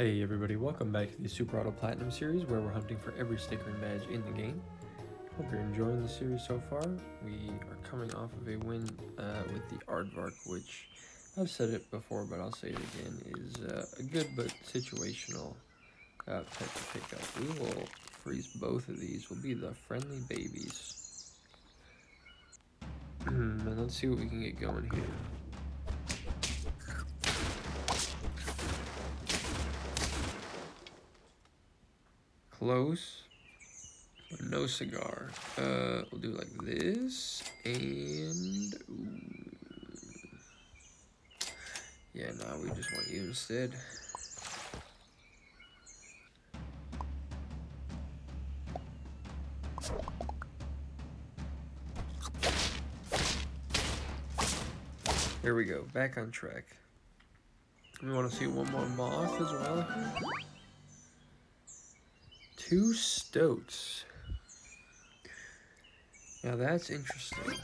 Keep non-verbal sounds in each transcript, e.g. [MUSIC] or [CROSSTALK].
Hey everybody, welcome back to the Super Auto Platinum series where we're hunting for every sticker and badge in the game. Hope you're enjoying the series so far. We are coming off of a win uh, with the Aardvark, which I've said it before, but I'll say it again, is uh, a good but situational uh, pet to pick up. We will freeze both of these. Will be the friendly babies. [CLEARS THROAT] and let's see what we can get going here. Close, no cigar. Uh, we'll do like this, and ooh. yeah, now we just want you instead. Here we go, back on track. We want to see one more moth as well two stoats. Now that's interesting.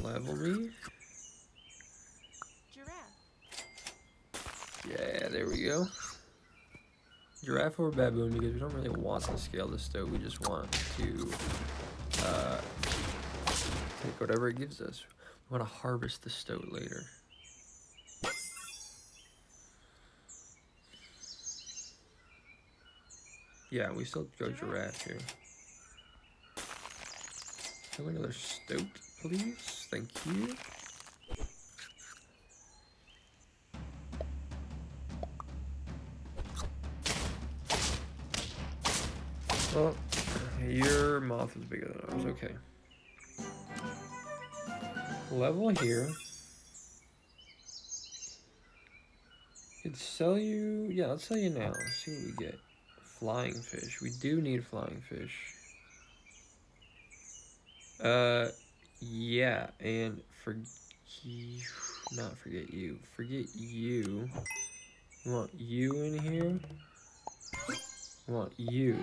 Level me. Giraffe. Yeah, there we go. Giraffe or baboon because we don't really want to scale the stoat. We just want to uh, take whatever it gives us. We want to harvest the stoat later. Yeah, we still go giraffe here. Have another stoat, please? Thank you. Well, your moth is bigger than ours. Okay. Level here. Could sell you. Yeah, let's sell you now. See what we get. Flying fish. We do need flying fish. Uh, yeah, and for not forget you. Forget you. Want you in here. Want you.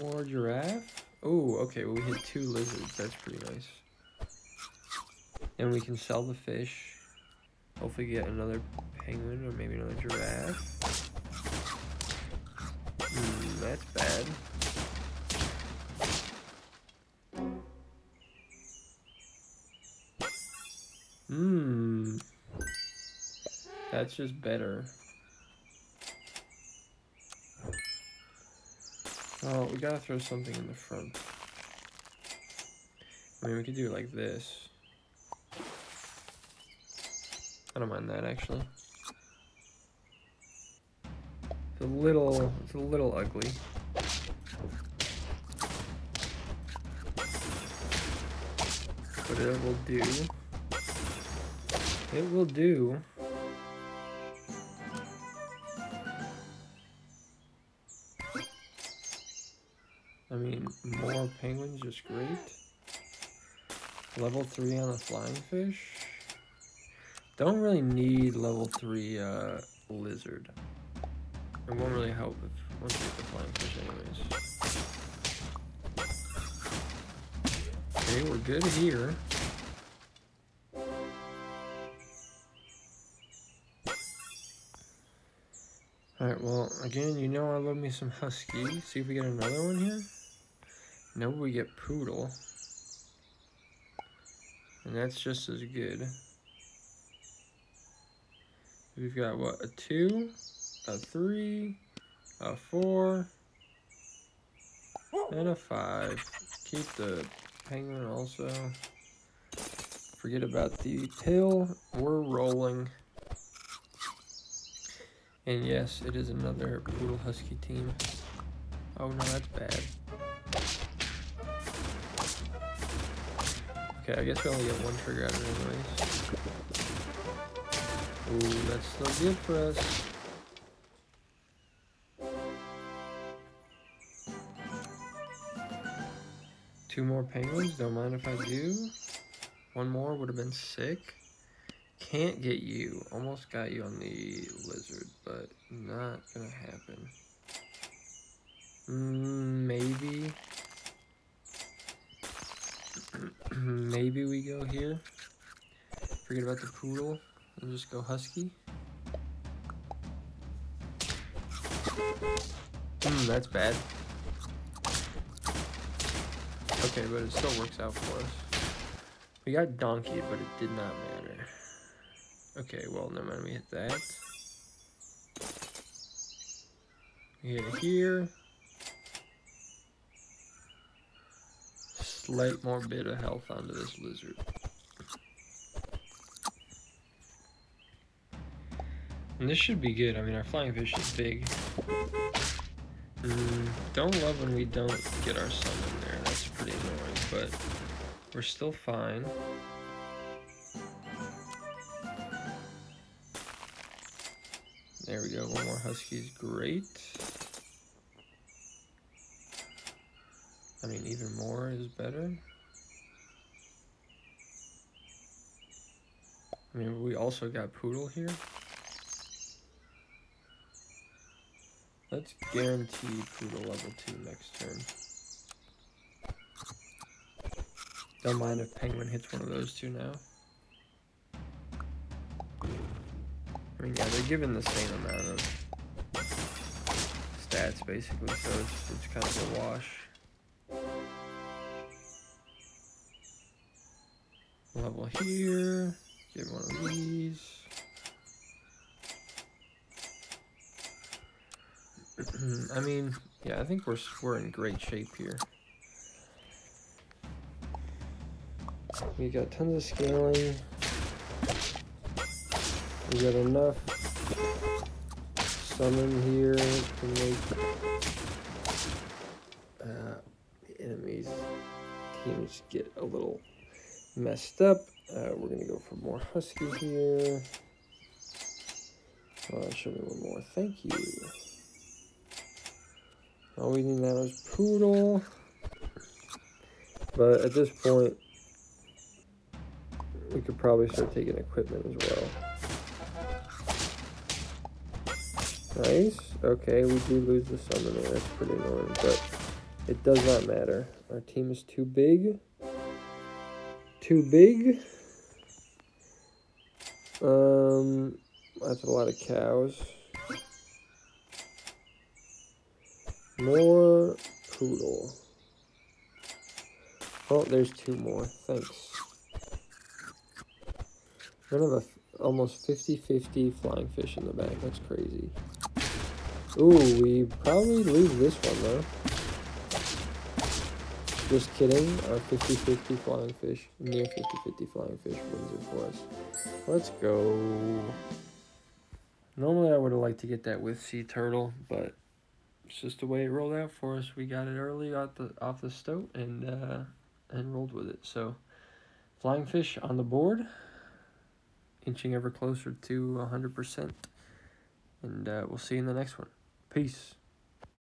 More giraffe. Oh, okay. Well, we hit two lizards. That's pretty nice. And we can sell the fish. Hopefully, get another penguin or maybe another giraffe. Hmm, that's bad. Hmm. That's just better. Oh, we gotta throw something in the front. I mean, we could do it like this. I don't mind that, actually. It's a little, it's a little ugly. But it will do. It will do. I mean, more penguins, just great. Level 3 on a flying fish. Don't really need level 3 uh, lizard. It won't really help if once we get the flying fish anyways. Okay, we're good here. Alright, well, again, you know I love me some Husky. See if we get another one here. No, we get Poodle. And that's just as good. We've got, what, a 2? a three, a four, and a five. Keep the penguin also. Forget about the pill. We're rolling. And yes, it is another Poodle Husky team. Oh no, that's bad. Okay, I guess we only get one trigger out of it anyways. Ooh, that's still good for us. Two more penguins, don't mind if I do. One more would have been sick. Can't get you. Almost got you on the lizard, but not gonna happen. Mm, maybe. [CLEARS THROAT] maybe we go here. Forget about the poodle and just go husky. Hmm, that's bad. Okay, but it still works out for us. We got donkey, but it did not matter. Okay, well, never mind, we hit that. We hit it here. Slight more bit of health onto this lizard. And this should be good. I mean, our flying fish is big. Mm, don't love when we don't get our summon there. That's pretty annoying, but we're still fine. There we go. One more Husky's great. I mean, even more is better. I mean, we also got Poodle here. Let's guarantee Poodle level 2 next turn. Don't mind if Penguin hits one of those two now. I mean, yeah, they're given the same amount of stats, basically, so it's, it's kind of a wash. Level here, get one of these. [CLEARS THROAT] I mean, yeah, I think we're we're in great shape here. We got tons of scaling. We got enough summon here to make uh, the enemies teams get a little messed up. Uh, we're gonna go for more husky here. Uh, show me one more. Thank you. All we need now is Poodle. But at this point, we could probably start taking equipment as well. Nice. Okay, we do lose the summoner. That's pretty annoying, but it does not matter. Our team is too big. Too big. Um, that's a lot of cows. More poodle. Oh, there's two more. Thanks. We're gonna have a almost 50-50 flying fish in the back. That's crazy. Ooh, we probably lose this one, though. Just kidding. Our 50-50 flying fish, near 50-50 flying fish wins it for us. Let's go. Normally I would have liked to get that with sea turtle, but it's just the way it rolled out for us. We got it early off the off the stoat and uh, and rolled with it. So flying fish on the board, inching ever closer to hundred percent. And uh, we'll see you in the next one. Peace.